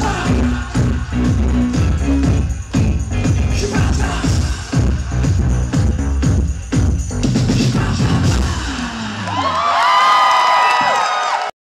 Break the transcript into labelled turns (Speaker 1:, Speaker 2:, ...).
Speaker 1: Bye.